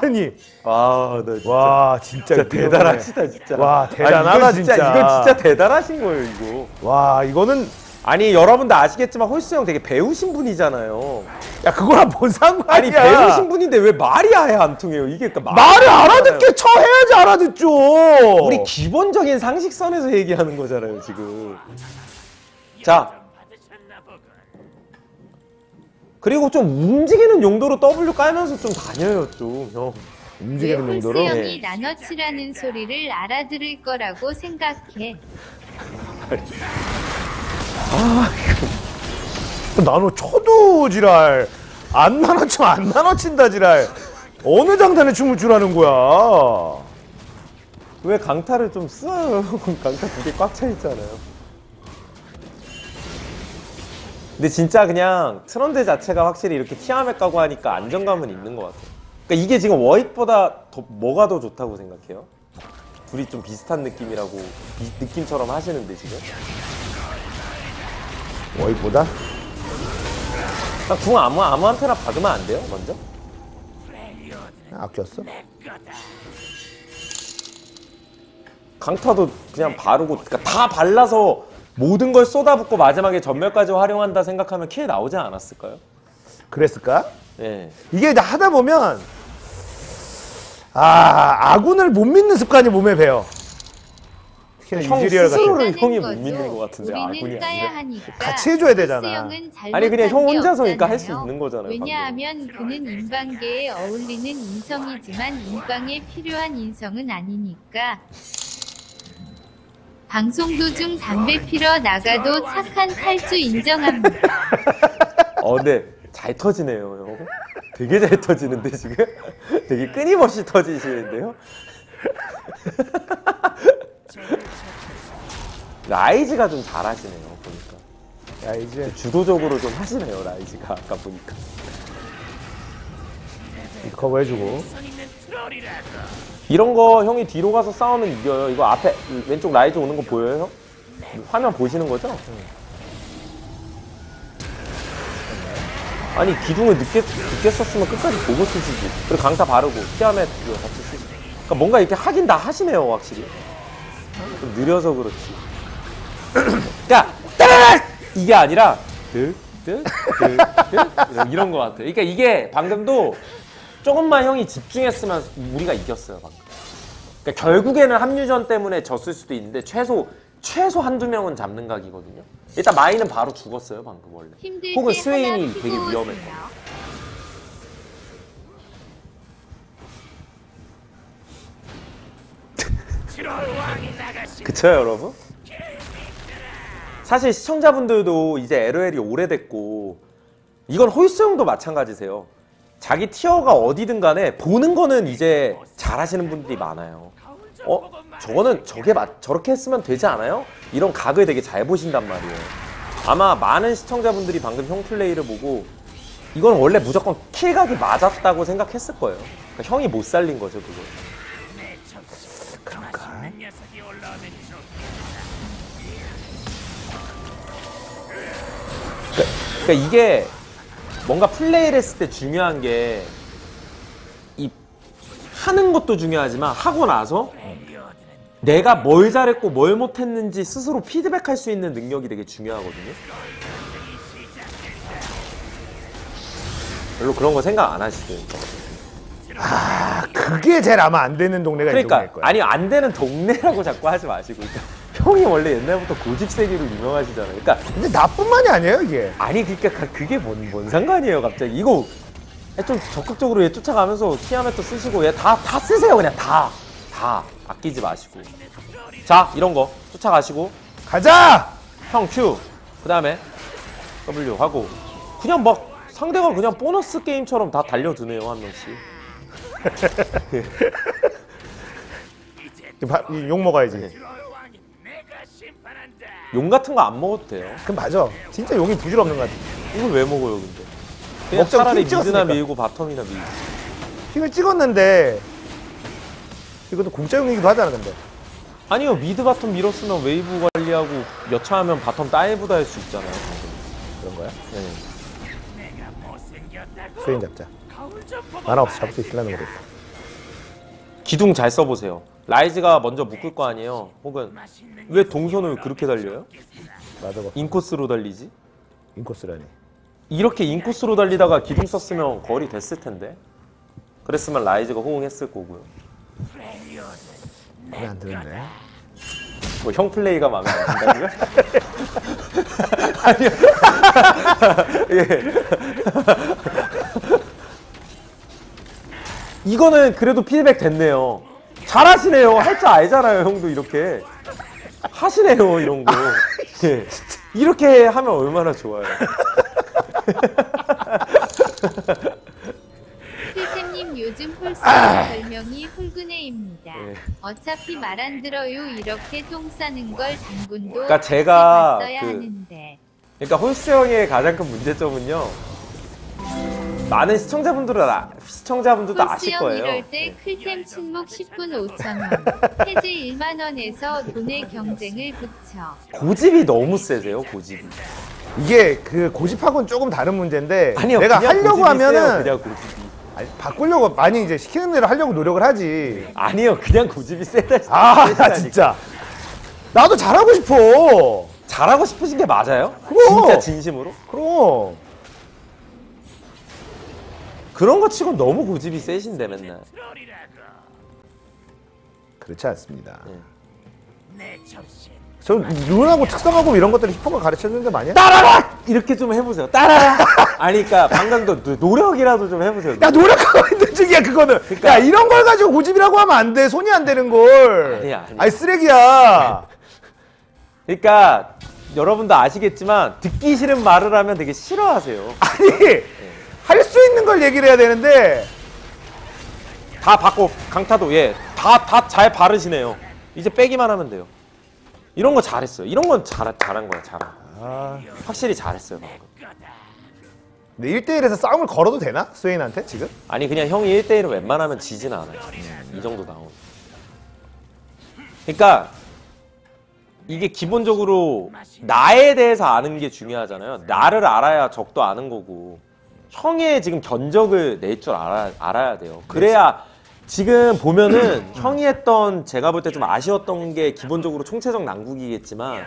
아니
아, 나 진짜,
와 진짜,
진짜
이거
대단하시다 진짜.
와, 대단하다,
아니, 이건 진짜. 이건 진짜 대단하신 거예요 이거.
와 이거는
아니 여러분들 아시겠지만 홀수 형 되게 배우신 분이잖아요.
야 그거랑 뭔 상관이야?
아니 배우신 분인데 왜 말이 아예 안 통해요? 이게 그러니까
말을. 알아듣게 쳐 해야지 알아듣죠.
우리 기본적인 상식선에서 얘기하는 거잖아요 지금. 자. 그리고 좀 움직이는 용도로 W 깔면서 좀 다녀요 좀 형.
왜
움직이는 용도로.
홀수형이 나눠치라는 소리를 알아들을 거라고 생각해.
나노 쳐도 지랄 안 나눠치면 안 나눠친다 지랄 어느 장단에 춤을 추라는 거야
왜 강타를 좀 써요? 강타 두개꽉차 있잖아요. 근데 진짜 그냥 트런들 자체가 확실히 이렇게 티아멧 가고 하니까 안정감은 있는 것 같아요. 그러니까 이게 지금 워윅보다 더 뭐가 더 좋다고 생각해요? 둘이 좀 비슷한 느낌이라고 이- 느낌처럼 하시는데 지금?
워윅보다?
아, 궁 아무 아무한테나 박으면 안 돼요? 먼저?
아꼈어?
강타도 그냥 바르고 그러니까 다 발라서 모든 걸 쏟아붓고 마지막에 점멸까지 활용한다 생각하면 kill 나오지 않았을까요?
그랬을까?
예.
이게 이제 하다 보면 아 아군을 못 믿는 습관이 몸에 배어 특히나
형 스스로를 형이 못
거죠.
믿는 것 같은데 아군이 아니라.
같이 해줘야 되잖아.
아니, 그냥 형
잘못한 게
혼자서 그러니까 할수
없잖아요.
있는 거잖아요,
왜냐하면 그는 인방계에 어울리는 인성이지만 인방에 필요한 인성은 아니니까. 방송 도중 담배 피러 나가도 착한 탈주 인정합니다.
어 근데 잘 터지네요 형. 되게 잘 터지는데 지금? 되게 끊임없이 터지시는데요? 라이즈가 좀 잘하시네요 보니까
야 이제
주도적으로 좀 하시네요 라이즈가 아까 보니까
커버해주고
이런 거 형이 뒤로 가서 싸우면 이겨요 이거 앞에 왼쪽 라이즈 오는 거 보여요 형? 화면 보시는 거죠? 아니 기둥을 늦게 늦게 썼으면 끝까지 보고 쓰시지 그리고 강타 바르고 티아멧 이거 같이 쓰시고. 그러니까 뭔가 이렇게 하긴 다 하시네요 확실히. 좀 느려서 그렇지. 그러니까 따라락 이게 아니라 득득득득. 이런 거 같아요. 그러니까 이게 방금도 조금만 형이 집중했으면 우리가 이겼어요 방금 그러니까 결국에는 합류전 때문에 졌을 수도 있는데 최소 최소 한두 명은 잡는 각이거든요 일단 마이는 바로 죽었어요 방금 원래 혹은
때
스웨인이 되게 위험했고. 그쵸 여러분? 사실 시청자분들도 이제 LOL이 오래됐고 이건 홀수 형도 마찬가지세요 자기 티어가 어디든 간에 보는 거는 이제 잘하시는 분들이 많아요. 어? 저거는 저게 맞, 저렇게 했으면 되지 않아요? 이런 각을 되게 잘 보신단 말이에요. 아마 많은 시청자분들이 방금 형 플레이를 보고 이건 원래 무조건 킬각이 맞았다고 생각했을 거예요. 그러니까 형이 못 살린 거죠 그걸 그러니까 이게 뭔가 플레이를 했을 때 중요한 게 이 하는 것도 중요하지만 하고 나서 내가 뭘 잘했고 뭘 못했는지 스스로 피드백할 수 있는 능력이 되게 중요하거든요. 별로 그런 거 생각 안 하시죠.
아 그게 제일 아마 안 되는 동네가 이
그러니까
동네일 거야
아니 안 되는 동네라고 자꾸 하지 마시고 그러니까 형이 원래 옛날부터 고집세기로 유명하시잖아요. 그러니까
근데 나뿐만이 아니에요 이게.
아니 그러니까 그게 뭔, 뭔 상관이에요 갑자기. 이거 좀 적극적으로 얘 쫓아가면서 티아메토 쓰시고 얘 다 다 쓰세요 그냥 다. 다 아끼지 마시고. 자 이런 거 쫓아가시고.
가자!
형 Q. 그 다음에 W 하고. 그냥 막 상대가 그냥 보너스 게임처럼 다 달려드네요 한 명씩.
바- 이욕 먹어야지.
용 같은 거 안 먹어도 돼요.
그럼 맞아. 진짜 용이 부질없는 것 같아.
이걸 왜 먹어요 근데? 그냥
먹자고
차라리 ping mid나
찍었으니까.
밀고 bottom이나 밀고.
ping을 찍었는데 이것도 공짜 용이기도 하잖아 근데.
아니요 mid bottom 밀었으면 웨이브 관리하고 여차하면 bottom dive도 할 수 있잖아요.
그런 거야?
네.
스웨인 잡자. mana 없어 잡을 수 있으려면 모르겠다.
기둥 잘 써보세요. 라이즈가 먼저 묶을 거 아니에요. 혹은 왜 동선을 그렇게 달려요?
맞아. 봐.
인코스로 달리지?
인코스라니.
이렇게 인코스로 달리다가 기둥 썼으면 거리 됐을 텐데. 그랬으면 라이즈가 호응했을 거고요.
마음에 안 드는데.
뭐 형 플레이가 마음에 안 든다고요? 아니요. 예. 이거는 그래도 피드백 됐네요. 잘하시네요. 할 줄 알잖아요, 형도 이렇게. 하시네요, 이런 거. 예. 이렇게 하면 얼마나 좋아요.
필템님 요즘 홀수 별명이 홀그네입니다.
예.
어차피 말 안 들어요 이렇게 똥 싸는 걸 장군도
그러니까 제가
봤어야
그-
하는데
그러니까 홀스 형의 가장 큰 문제점은요. 많은 시청자분들은 아- 시청자분들도 아실 거예요.
이럴 때 클템 침묵 10분 5천 원 해제 1만 원에서 돈의 경쟁을 붙여
고집이 너무 세세요, 고집이.
이게 그 고집하고는 조금 다른 문제인데
아니요,
내가
그냥
하려고
고집이
하면은
세요, 그냥 고집이.
아니, 바꾸려고 많이 이제 시키는 대로 하려고 노력을 하지.
아니요, 그냥 고집이 세다.
아, 나
세다니까.
진짜. 나도 잘하고 싶어.
잘하고 싶으신 게 맞아요?
그럼.
진짜 진심으로?
그럼.
그런 거 치고 너무 고집이 세신데 맨날.
그렇지 않습니다.
네.
저 rune하고 특성하고 이런 것들을 히퍼가 가르쳐주는 데 많이
따라라! 이렇게 좀 해보세요. 따라라! 아니, 그니까 방금 그 노- 노력이라도 좀 해보세요.
야 노력하고 있는 중이야 그거는
그러니까-
야 이런 걸 가지고 고집이라고 하면 안돼 손이 안 되는 걸
아니야, 아니야.
아니 쓰레기야
그러니까 여러분도 아시겠지만 듣기 싫은 말을 하면 되게 싫어하세요.
아니 할 수 있는 걸 얘기를 해야 되는데
다 받고 강타도 예, 다 다 잘 바르시네요. 이제 빼기만 하면 돼요. 이런 거 잘했어요. 이런 건 잘, 잘한 거야, 잘한 거.
아
확실히 잘했어요, 방금.
근데 1대1에서 싸움을 걸어도 되나? 스웨인한테 지금?
아니 그냥 형이 1대1은 웬만하면 지진 않아요. 이 정도 나오면. 그러니까 이게 기본적으로 나에 대해서 아는 게 중요하잖아요. 나를 알아야 적도 아는 거고 형의 지금 견적을 낼 줄 알아, 알아야 돼요. 그래야 지금 보면은 형이 했던 제가 볼 때 좀 아쉬웠던 게 기본적으로 총체적 난국이겠지만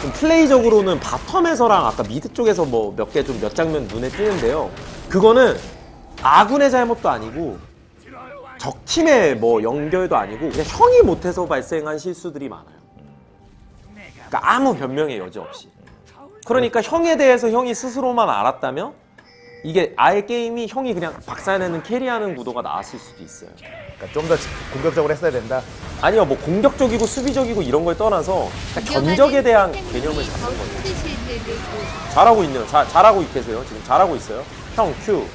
좀 플레이적으로는 바텀에서랑 아까 미드 쪽에서 뭐 몇 개 좀 몇 장면 눈에 띄는데요. 그거는 아군의 잘못도 아니고 적 팀의 뭐 연결도 아니고 그냥 형이 못해서 발생한 실수들이 많아요. 그러니까 아무 변명의 여지 없이. 그러니까 형에 대해서 형이 스스로만 알았다면 이게 아예 게임이 형이 그냥 박살내는 carry하는 구도가 나왔을 수도 있어요.
그러니까 좀 더 공격적으로 했어야 된다
아니요, 뭐 공격적이고 수비적이고 이런 걸 떠나서 견적에 대한 개념을 잡는. 거죠. 잘하고 있네요. 자, 잘하고 계세요. 지금 잘하고 있어요. 형 Q.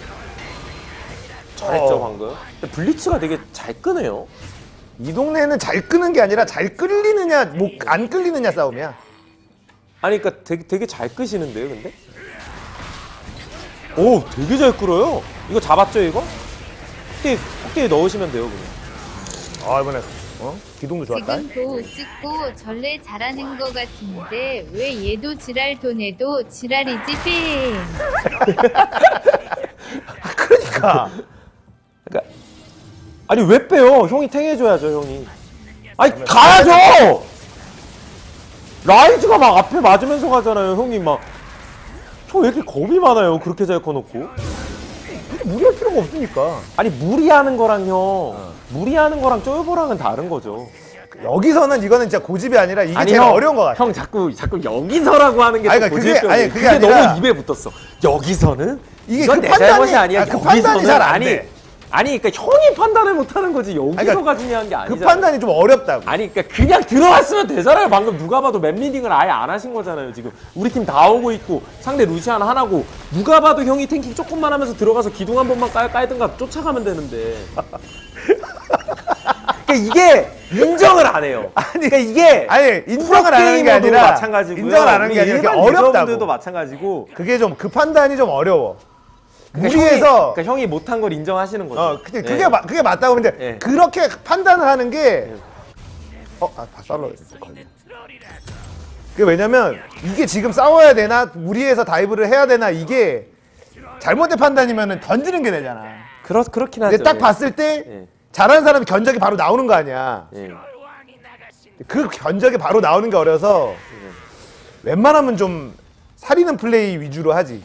잘했죠
어.
방금. 근데 블리츠가 되게 잘 끄네요.
이 동네는 잘 끄는 게 아니라 잘 끌리느냐 못 안 끌리느냐 싸움이야
아니 그러니까 되게 되게 잘 끄시는데요, 근데? 오, 되게 잘 끌어요. 이거 잡았죠, 이거? 콧대에, 콧대에 넣으시면 돼요, 그냥.
아 이번에 어? 기동도 좋았다
지금 도 찍고 전래 잘하는 거 같은데 왜 얘도 지랄 돈에도 지랄이지 뺑
그러니까
그러니까 아니 왜 빼요? 형이 탱해줘야죠, 형이. 아니 가야죠. 라이즈가 막 앞에 맞으면서 가잖아요, 형이 막. 형왜 이렇게 겁이 많아요? 그렇게 잘 커놓고.
무리할 필요가 없으니까
아니 무리하는 거랑 형, 무리하는 거랑 쫄보랑은 다른 거죠.
여기서는 이거는 진짜 고집이 아니라 이게 제일
형,
어려운 것 같아
형 자꾸 자꾸 여기서라고 하는 게
아니,
또
그러니까 그게-
고질병이에요.
아니, 그게
그게
아니라-
너무 입에 붙었어. 여기서는
이게
이건
그
내
판단이-
잘못이 아니야.
아, 그 판단이
여기서는
잘안
아니.
돼.
아니 그러니까 형이 판단을 못하는 거지 여기서가
그러니까
중요한
게그
아니잖아.
판단이 좀 어렵다고.
아니 그러니까 그냥 들어갔으면 되잖아요. 방금 누가 봐도 맵 리딩을 아예 안 하신 거잖아요. 지금 우리 팀 다 오고 있고 상대 루시안 하나고 누가 봐도 형이 탱킹 조금만 하면서 들어가서 기둥 한 번만 깔, 깔든가 쫓아가면 되는데. 그러니까 이게 인정을 안 해요. 그러니까 이게
아니 인정을 안 하는 게 아니라
마찬가지고요.
인정을 안 하는 게 아니라 어렵다고.
마찬가지고.
그게 좀 그 판단이 좀 어려워.
그러니까
무리해서
형이, 그러니까 형이 못한 걸 인정하시는 거죠.
어 근데 그게
예.
마- 그게 맞다고 근데
예.
그렇게 판단을 하는 게 어, 아, 바살로 그게 왜냐면 이게 지금 싸워야 되나 무리해서 다이브를 해야 되나 이게 잘못된 판단이면 던지는 게 되잖아.
그렇 그렇긴 하죠.
근데 딱
예.
봤을 때
예.
잘하는 사람이 견적이 바로 나오는 거 아니야.
예.
그 견적이 바로 나오는 게 어려서 웬만하면 좀 살리는 플레이 위주로 하지.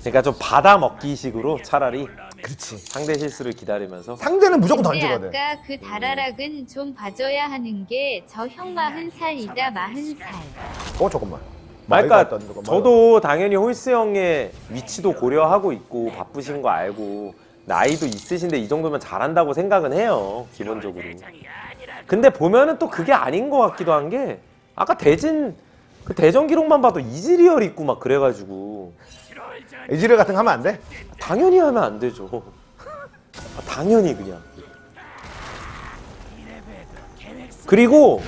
그러니까 좀 받아 먹기식으로 차라리
그렇지.
상대 실수를 기다리면서
상대는 무조건
근데
던지거든.
아까 그 다라락은 좀 봐줘야 하는 게 저 형 마흔 살이다 마흔 살.
어 잠깐만.
그러니까
던지고 뭐.
저도 당연히 홀스 형의 위치도 고려하고 있고 바쁘신 거 알고 나이도 있으신데 이 정도면 잘한다고 생각은 해요 기본적으로 근데 보면은 또 그게 아닌 것 같기도 한 게 아까 대진 그 대전 기록만 봐도 이즈리얼 있고 막 그래가지고
이지레 같은 거 하면 안 돼?
당연히 하면 안 되죠 아, 당연히 그냥 그리고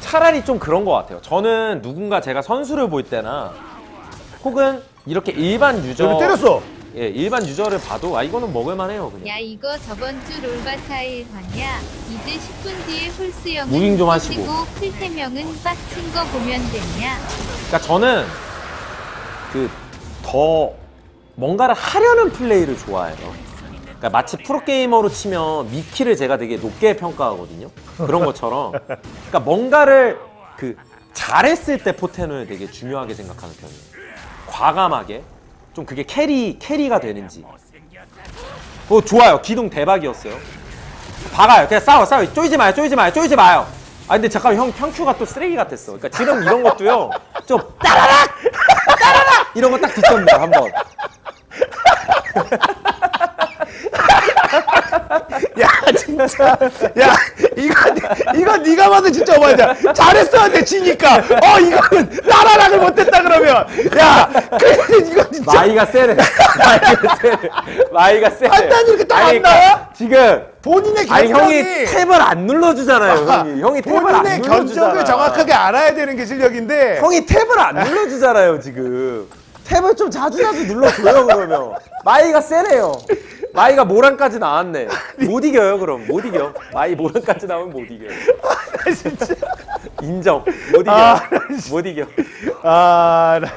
차라리 좀 그런 것 같아요. 저는 누군가 제가 선수를 볼 때나 혹은 이렇게 일반 유저
저를 때렸어.
예, 일반 유저를 봐도 아 이거는 먹을만해요 그냥.
야 이거 저번 주 롤바타일 봤냐? 이제 10분 뒤에 홀스
무빙
형은
좀 하시고.
클테명은 빡친 거 보면 되냐?
그러니까 저는 그 더 뭔가를 하려는 플레이를 좋아해요. 그러니까 마치 프로게이머로 치면 미키를 제가 되게 높게 평가하거든요. 그런 것처럼. 그러니까 뭔가를 그 잘했을 때 포텐을 되게 중요하게 생각하는 편이에요. 과감하게. 좀 그게 캐리, 캐리가 되는지. 어, 좋아요. 기둥 대박이었어요. 박아요. 그냥 싸워, 싸워. 쪼이지 마요, 쪼이지 마요, 쪼이지 마요. 아, 근데 잠깐 형 평큐가 또 쓰레기 같았어. 그러니까 지금 이런 것도요. 좀 따라락! 따라락! 이런 거딱 뒷점내요, 한 번.
야 진짜 야 이거 이거 네가 봐도 진짜 오바이다 잘했어한테 지니까 어 이거는 따라락을 못했다 그러면 야 근데 이거 진짜
마이가 세네. 마이가 세네. 마이가 세네.
판단이 이렇게 딱안
아니,
나와?
지금
본인의
아니
견적이
형이 탭을 안 눌러주잖아요. 형이 형이 탭을 안
본인의
눌러주잖아.
견적을 정확하게 알아야 되는 게 실력인데
형이 탭을 안 눌러주잖아요 지금. 탭을 좀 자주 자주 눌러줘요 그러면. 마이가 세네요. 마이가 몰왕까지 나왔네. 못 이겨요 그럼 못 이겨. 마이 몰왕까지 나오면 못 이겨.
진짜
인정. 못 이겨.
아,
못 이겨.
아 나...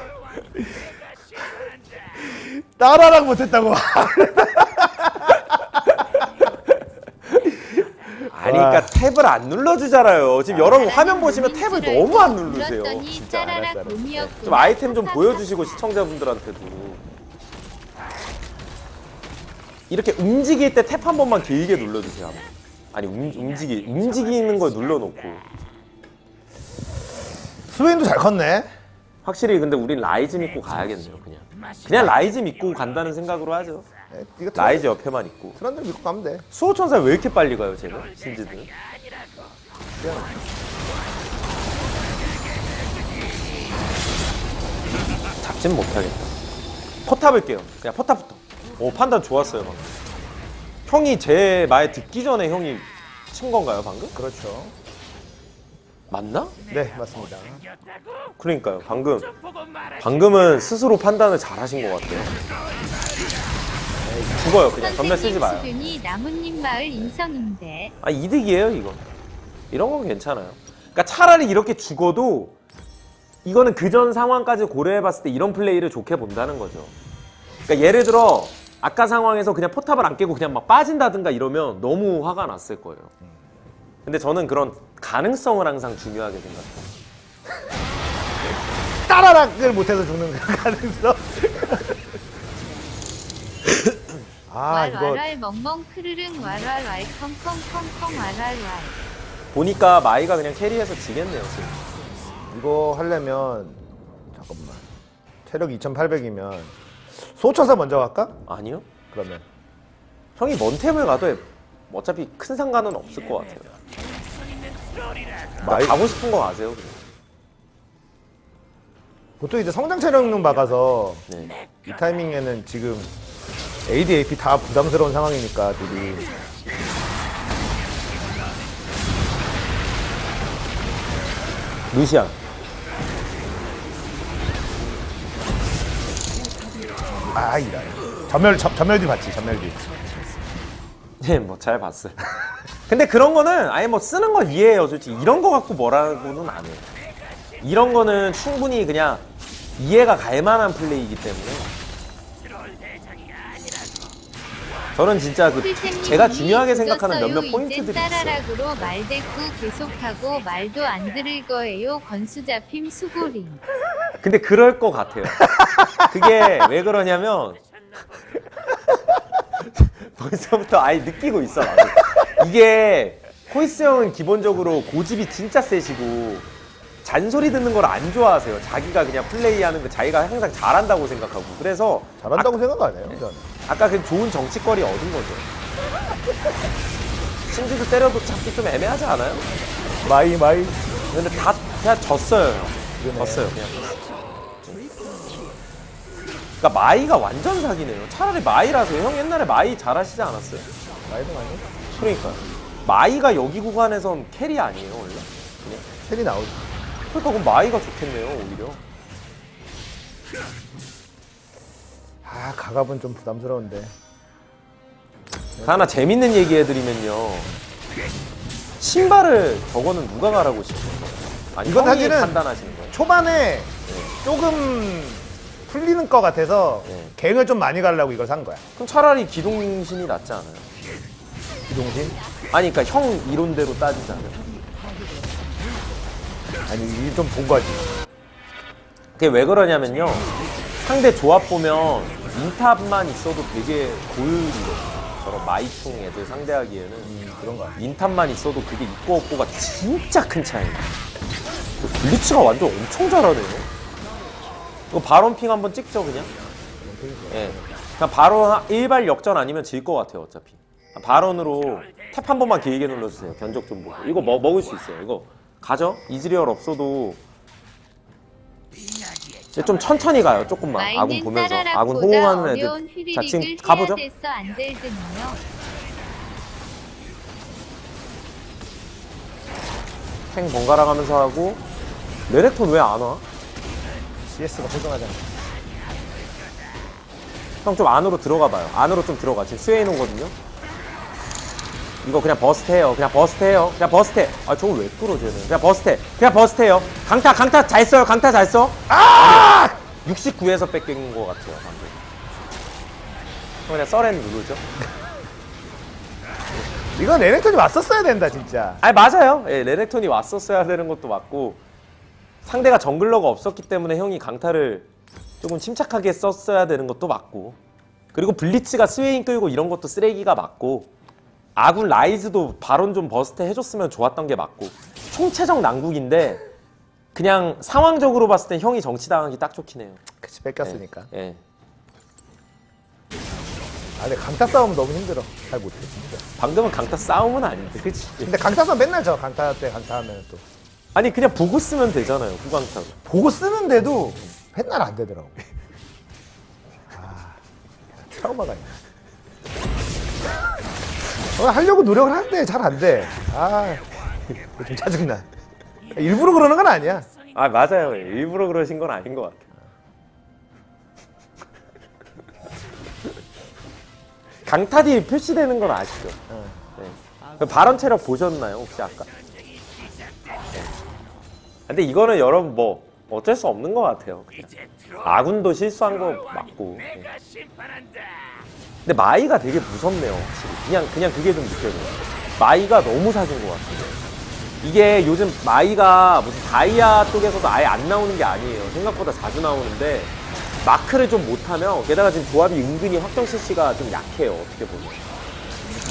따라락 못했다고
아니 그러니까 탭을 안 눌러주잖아요. 지금 여러분 화면 보시면 탭을 너무 안 누르세요.
진짜
짜라락
알았어, 알았어.
놈이었구나.
좀 아이템 좀 보여주시고 시청자분들한테도 이렇게 움직일 때 탭 한 번만 길게 눌러주세요. 한번. 아니 움, 움직이 움직이는 걸 눌러놓고
스웨인도 잘 컸네
확실히 근데 우린 라이즈 믿고 가야겠네요. 그냥 그냥 라이즈 믿고 간다는 생각으로 하죠.
에, 이거 트란-
라이즈 옆에만 있고
트런들 믿고 가면 돼
수호천사 왜 이렇게 빨리 가요, 쟤는 신지드? 잡진 못하겠다. 포탑 할게요. 그냥 포탑부터. 오 판단 좋았어요 방금. 형이 제 말 듣기 전에 형이 친 건가요 방금?
그렇죠
맞나?
네 맞습니다
그러니까요 방금 방금은 스스로 판단을 잘하신 것 같아요. 죽어요 그냥 전멸 쓰지
선생님
마요.
수준이 나뭇잎 마을 인성인데
아 이득이에요 이건 이런 건 괜찮아요 그러니까 차라리 이렇게 죽어도 이거는 그전 상황까지 고려해봤을 때 이런 플레이를 좋게 본다는 거죠 그러니까 예를 들어 아까 상황에서 그냥 포탑을 안 깨고 그냥 막 빠진다든가 이러면 너무 화가 났을 거예요. 근데 저는 그런 가능성을 항상 중요하게 생각해요.
따라락을 못해서 죽는 그 가능성? 아 이거
왈왈왈 멍멍 크르릉 왈왈 왈 컹컹컹컹 왈왈 왈.
보니까 마이가 그냥 carry해서 지겠네요 지금.
이거 하려면 잠깐만. 체력 2800이면 수호천사 먼저 갈까?
아니요.
그러면
형이 뭔 템을 가도 어차피 큰 상관은 없을 것 같아요.
마이-
가고 싶은 거 가세요. 그냥.
보통 이제 성장 체력용 박아서
네.
이 타이밍에는 지금 AD AP 다 부담스러운 상황이니까 둘이
루시안.
아 이라 전멸 전, 전멸 뒤 봤지 전멸 뒤
네, 뭐 잘 봤어요. 근데 그런 거는 아예 뭐 쓰는 거 이해해요. 솔직히 이런 거 갖고 뭐라고는 안 해요. 이런 거는 충분히 그냥 이해가 갈 만한 플레이이기 때문에. 저는 진짜 그 제가 중요하게 생각하는 몇몇 포인트들이 있어요.
따라락으로 말대꾸 계속하고 말도 안 들을 거예요. 건수 잡힘 수고링.
근데 그럴 것 같아요. 그게 왜 그러냐면 벌써부터 아예 느끼고 있어. 나도. 이게 코이스 형은 기본적으로 고집이 진짜 세시고 잔소리 듣는 걸 안 좋아하세요. 자기가 그냥 플레이하는 거 자기가 항상 잘한다고 생각하고 그래서
잘한다고 생각 안 해요 저는
아까 그 좋은 정치거리 얻은 거죠. 신지도 때려도 잡기 좀 애매하지 않아요?
마이 마이
근데 다 그냥 졌어요. 형.
그러네.
졌어요. 그냥. 그러니까 마이가 완전 사기네요. 차라리 마이라서 형 옛날에 마이 잘하시지 않았어요?
마이도 많이
그러니까 마이가 여기 구간에선 carry 아니에요 원래? 그냥.
텔이 나오지
그러니까 그럼 마이가 좋겠네요 오히려.
아 가갑은 좀 부담스러운데
하나 재밌는 얘기 해드리면요. 신발을 저거는 누가 가라고 싶어요? 아니
이건
형이
사실은
판단하시는 거예요?
초반에 조금 풀리는 것 같아서
네.
갱을 좀 많이 가려고 이걸 산 거야
그럼 차라리 기동신이 낫지 않아요?
기동신
아니 그러니까 형 이론대로 따지자면
아니 이게 좀 본 거지
그게 왜 그러냐면요 상대 조합 보면 인탑만 있어도 되게 고율이거든요. 저런 마이풍 애들 상대하기에는.
음, 그런 거 같아
인탑만 있어도 그게 있고 없고가 진짜 큰 차이예요. 그 블리츠가 완전 엄청 잘하네요. 이거 바론핑 한번 찍죠 그냥? 예. 그냥 바론 일발 역전 아니면 질 것 같아요 어차피. 바론으로 탭 한 번만 길게 눌러주세요 견적 좀 보고. 이거 먹, 먹을 수 있어요 이거. 가죠? 이즈리얼 없어도 이제 좀 천천히 가요 조금만 아군 보면서 아군 호응하는 애들 자 지금 가보죠. 탱 번갈아 가면서 하고 레렉톤 왜 안 와?
CS가 홀등하잖아
형 좀 안으로 들어가 봐요. 안으로 좀 들어가. 지금 스웨인 오거든요. 이거 그냥 burst 해요. 그냥 burst 해요. 그냥 burst 해. 아, 저걸 왜 뚫어, 쟤는. 그냥 burst 해. 그냥 burst 해요. 강타, 강타 잘 써요. 강타 잘 써. 아! 69에서 뺏긴 것 같아요, 방금. 형 그냥 써렌 누르죠.
이건 레넥톤이 왔었어야 된다 진짜
아니, 맞아요. 예, 레넥톤이 왔었어야 되는 것도 맞고, 상대가 jungler가 없었기 때문에 형이 강타를 조금 침착하게 썼어야 되는 것도 맞고, 그리고 블리츠가 스웨인 끌고 이런 것도 쓰레기가 맞고, 아군 라이즈도 바론 좀 burst 해줬으면 좋았던 게 맞고, 총체적 난국인데, 그냥 상황적으로 봤을 땐 형이 정치당하기 딱 좋긴 해요.
그치 뺏겼으니까
예.
아 근데 강타 싸움 너무 힘들어 잘 못해 진짜
방금은 강타 싸움은 아닌데, 그치?
근데 강타 싸움 맨날 져 강타 때 강타 하면 또
아니, 그냥 보고 쓰면 되잖아요, 후강타로.
보고 쓰는데도 맨날 안 되더라고 아 트라우마가 있네 어, 하려고 노력을 하는데 잘 안 돼 아 좀 짜증나 일부러 그러는 건 아니야
아, 맞아요. 일부러 그러신 건 아닌 것 같아요. 강타디 표시되는 건 아시죠? 네. 그 발언 체력 보셨나요, 혹시 아까? 네. 근데 이거는 여러분 뭐 어쩔 수 없는 것 같아요. 그냥. 아군도 실수한 거 맞고. 네. 근데 마이가 되게 무섭네요, 확실히. 그냥 그냥 그게 좀 느껴져요. 마이가 너무 사준 것 같아요. 이게 요즘 마이가 무슨 다이아 쪽에서도 아예 안 나오는 게 아니에요. 생각보다 자주 나오는데 마크를 좀 못하면 게다가 지금 조합이 은근히 확정 CC가 좀 약해요. 어떻게 보면.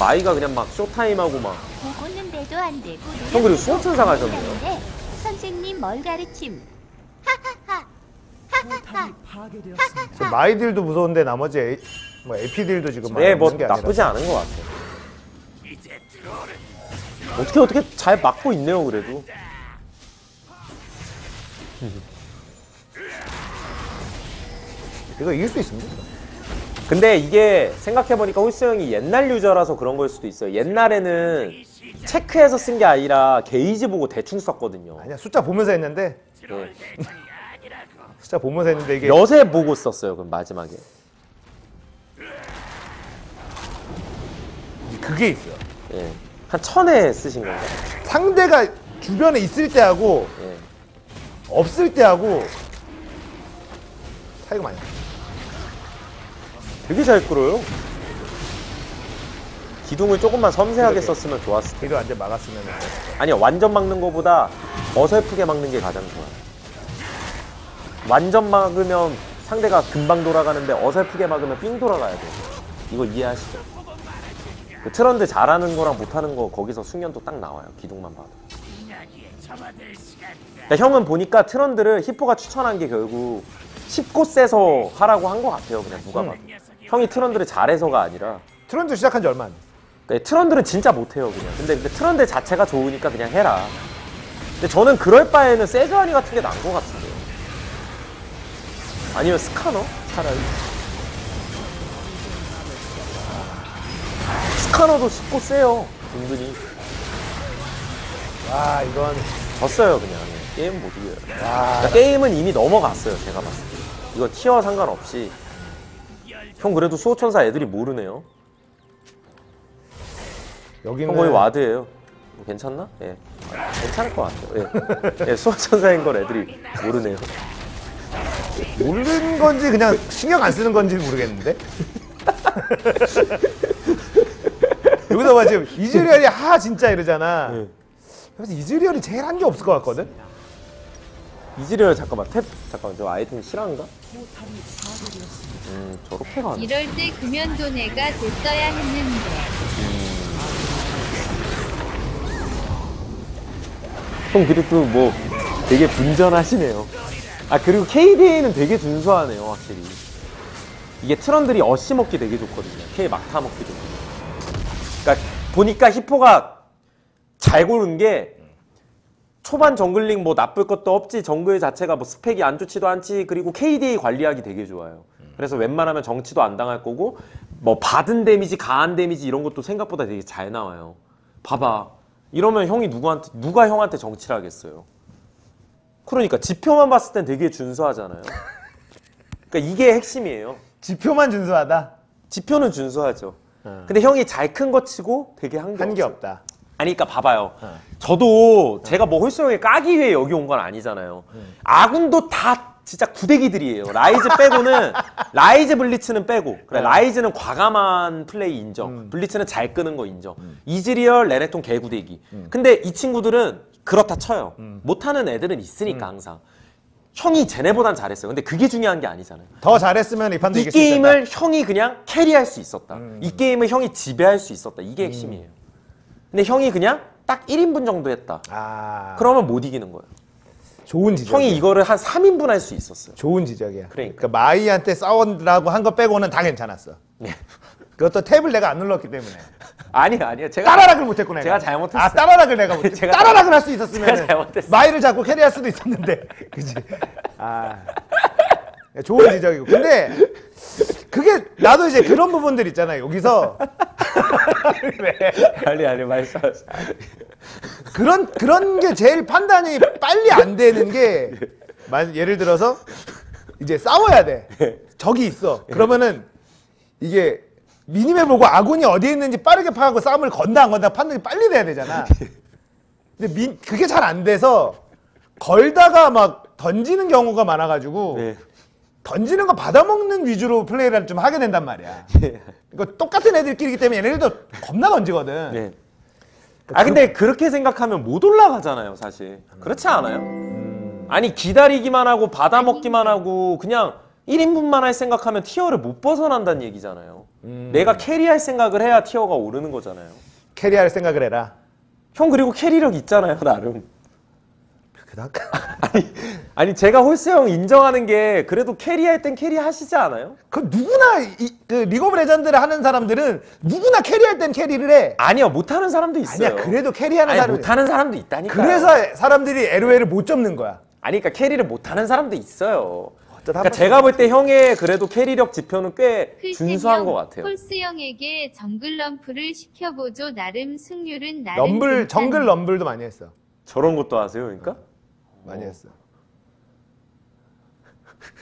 마이가 그냥 막 showtime하고 막
보고는데도 안 되고
형, 그리고 수호천사 가셨네요.
선생님 뭘 가르침 하하하 하하하.
지금 마이딜도 무서운데 나머지 A, 뭐 AP딜도 지금
네, 뭐
많은 게 아니라.
나쁘지 않은 것 같아요. 어떻게 어떻게 잘 막고 있네요, 그래도.
이거 이길 수 있습니다.
근데 이게 생각해보니까 홀스 형이 옛날 유저라서 그런 걸 수도 있어요. 옛날에는 체크해서 쓴 게 아니라 게이지 보고 대충 썼거든요.
아니야 숫자 보면서 했는데
네.
숫자 보면서 했는데 이게
몇에 보고 썼어요, 그럼 마지막에.
그게 있어요.
예. 한 천에 쓰신 건가요?
상대가 주변에 있을 때하고
예.
없을 때하고 차이가 많이 나.
되게 잘 끌어요. 기둥을 조금만 섬세하게 썼으면 좋았을 텐데.
뒤로 완전 막았으면
아니요, 완전 막는 것보다 어설프게 막는 게 가장 좋아요. 완전 막으면 상대가 금방 돌아가는데 어설프게 막으면 삥 돌아가야 돼요. 이거 이해하시죠? 그 트런드 잘하는 거랑 못하는 거 거기서 숙련도 딱 나와요. 기둥만 봐도. 그러니까 형은 보니까 트런들을 히포가 추천한 게 결국 쉽고 세서 하라고 한 것 같아요. 그냥 누가 봐도. 형이 트런들을 잘해서가 아니라
트런들 시작한 지 얼마 안 돼.
그러니까 트런들은 진짜 못해요 그냥 근데 그 트런들 자체가 좋으니까 그냥 해라 근데 저는 그럴 바에는 세주아니 같은 게 나은 것 같은데요 아니면 스카너? 차라리 스카너도 쉽고 세요 은근히
와 이건
졌어요 그냥 게임 못 이겨요 그러니까 게임은 이미 넘어갔어요 제가 봤을 때 이거 tier 상관없이 형 그래도 수호천사 애들이 모르네요
여기는
형 거의 ward예요. 뭐 괜찮나? 예. 괜찮을 것 같아요. 예. 예, 수호천사인 걸 애들이 모르네요.
모르는 건지 그냥 신경 안 쓰는 건지 모르겠는데. 여기서 봐 지금 이즈리얼이 하 진짜 이러잖아.
네.
그래서 이즈리얼이 제일 한 게 없을 것 같거든.
이즈리얼 잠깐만 탭 잠깐만 저 아이템 실화인가? 음 저렇게 가네.
이럴 때 금연도네가 됐어야 했는데.
형 그래도 뭐 되게 분전하시네요. 아 그리고 KDA는 되게 준수하네요 확실히. 이게 트런들이 어시 먹기 되게 좋거든요. 킬 막타 먹기 좋고. 그러니까 보니까 히포가 잘 고른 게 초반 jungling 뭐 나쁠 것도 없지 정글 자체가 뭐 스펙이 안 좋지도 않지 그리고 KDA 관리하기 되게 좋아요. 그래서 웬만하면 정치도 안 당할 거고 뭐 받은 데미지 가한 데미지 이런 것도 생각보다 되게 잘 나와요. 봐봐 이러면 형이 누구한테 누가 형한테 정치를 하겠어요. 그러니까 지표만 봤을 땐 되게 준수하잖아요. 그러니까 이게 핵심이에요.
지표만 준수하다.
지표는 준수하죠. 근데 형이 잘 큰 거 치고 되게 한게
한 게. 없다.
아니, 그러니까 봐봐요. 저도 제가 뭐 홀스 형을 까기 위해 여기 온 건 아니잖아요. 아군도 다 진짜 구데기들이에요. 라이즈 빼고는 라이즈 블리츠는 빼고 그래 라이즈는 과감한 플레이 인정. 블리츠는 잘 끄는 거 인정. 이즈리얼 레넥톤 개구데기. 근데 이 친구들은 그렇다 쳐요. 못하는 애들은 있으니까 항상. 형이 쟤네보단 잘했어요. 근데 그게 중요한 게 아니잖아요.
더 잘했으면 이 판도
이
이길 수 있다.
게임을 형이 그냥 캐리할 수 있었다. 이 게임을 형이 지배할 수 있었다. 이게 핵심이에요. 근데 형이 그냥 딱 1인분 정도 했다.
아,
그러면 못 이기는 거예요.
좋은 지적.
형이 이거를 한 3인분 할 수 있었어요.
좋은 지적이야.
그러니까.
마이한테 싸우라고 한 거 빼고는 다 괜찮았어.
네.
그것도 탭을 내가 안 눌렀기 때문에.
아니요, 아니요. 제가
따라락을 못했구나.
제가 잘못했어요.
아 따라락을 내가 못했.
제가
따라락을 할 수 있었으면. 마이를 잡고 캐리할 수도 있었는데, 그지? 아 좋은 지적이고. 근데 그게 나도 이제 그런 부분들 있잖아. 여기서
아니 아니 말씀하세요.
그런 그런 게 제일 판단이 빨리 안 되는 게 만- 예를 들어서 이제 싸워야 돼. 적이 있어. 그러면은 이게 미니맵 보고 아군이 어디에 있는지 빠르게 파악하고 싸움을 건다 안 건다 판단이 빨리 돼야 되잖아. 근데 민- 그게 잘 안 돼서 걸다가 막 던지는 경우가 많아가지고
네.
던지는 거 받아먹는 위주로 플레이를 좀 하게 된단 말이야. 이거 똑같은 애들끼리기 때문에 얘네들도 겁나 던지거든.
네. 아 근데 그렇게 생각하면 못 올라가잖아요, 사실. 그렇지 않아요? 아니 기다리기만 하고 받아 먹기만 하고 그냥 1인분만 할 생각하면 tier를 못 벗어난다는 얘기잖아요. 내가 carry할 생각을 해야 tier가 오르는 거잖아요.
carry할 생각을 해라.
형 그리고 carry력 있잖아요, 나름.
그닥
아니 제가 홀스 형 인정하는 게 그래도 carry할 땐 carry 하시지 않아요?
그 누구나 이, 그 League of Legends를 하는 사람들은 누구나 carry할 땐 carry를 해.
아니요 못하는 사람도 있어요.
아니야 그래도 carry하는
아니,
사람이
못하는 사람도 있다니까.
그래서 사람들이 LOL을 못 접는 거야.
아니 그러니까 carry를 못하는 사람도 있어요. 그러니까
한
제가 볼 때 형의 그래도 캐리력 지표는 꽤 준수한
형,
것 같아요.
홀스 형에게 정글 럼프를 시켜보죠. 나름 승률은 나름
럼블
괜찮-
정글 럼블도 많이 했어.
저런 것도 하세요, 그러니까?
많이 했어.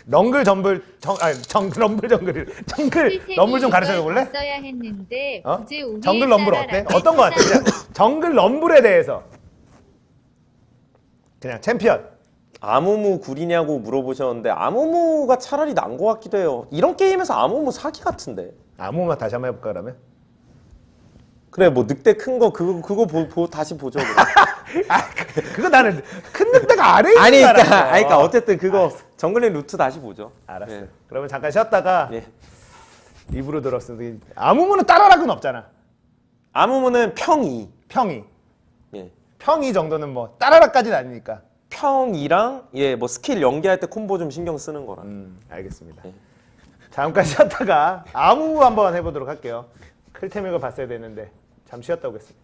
럼글 점블 정 아니 정글 럼블 정글 정글 럼블 좀 가르쳐 볼래?
써야 했는데
어? 정글 럼블 어때? 어떤 거 같아? 정글 럼블에 대해서 그냥 챔피언.
아무무 구리냐고 물어보셨는데 아무무가 차라리 난 것 같기도 해요. 이런 게임에서 아무무 사기 같은데.
아무만 다시 한번 해볼까 그러면?
그래 뭐 늑대 큰 거 그거 그거 보, 보- 다시 보죠. 그럼.
아 그- 그거 나는 큰 늑대가 아래에 있는
아니
줄
그러니까
알았어.
아니 그러니까 어쨌든 그거 정글링 루트 다시 보죠.
알았어.
예.
그러면 잠깐 쉬었다가
예.
입으로 들었어. 아무무는 따라락은 없잖아.
아무무는 평이.
평이
예.
평이 정도는 뭐 따라락까지는 아니니까.
평이랑 예 뭐 스킬 연계할 때 콤보 좀 신경 쓰는 거라.
음 알겠습니다.
네.
잠깐 쉬었다가 아무 한번 해보도록 할게요. 클테믹을 봤어야 되는데 잠시 쉬었다 오겠습니다.